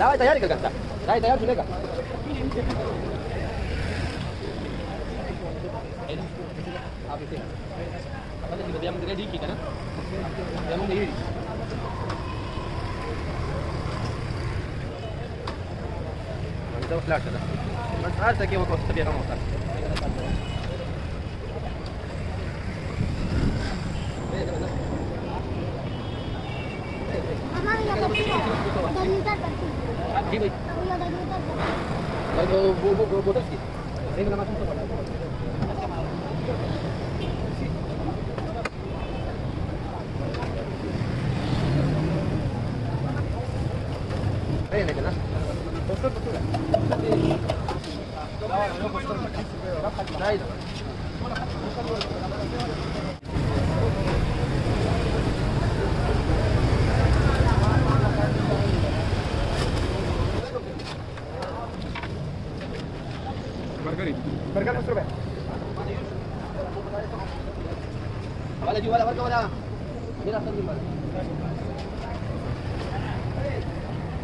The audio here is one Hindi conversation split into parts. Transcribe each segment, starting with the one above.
काय तयार तुले का आप इथे आपण तिथे यामध्ये काय ठीक आहे ना यामध्ये येईल म्हणजे फ्लॅट त्याला मग आज किंवा कोणतं बिया होता जी भाई भाई वो वो वो वो बोतल की सही नाम तो पता है ट्रेन है ना पोस्टर पोस्टर है नहीं Berkat Mas Robert. Wala di wala wala wala. Bila sa di wala.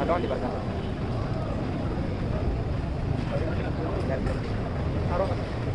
Ano di ba?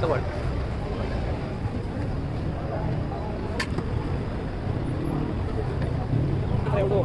Sa wall.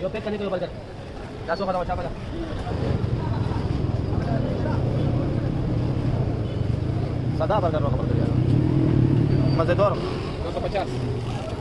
Yo pek kanito burger. Kaso ka daw siya pala. Sada burger ako burger yan. Mazedor. 250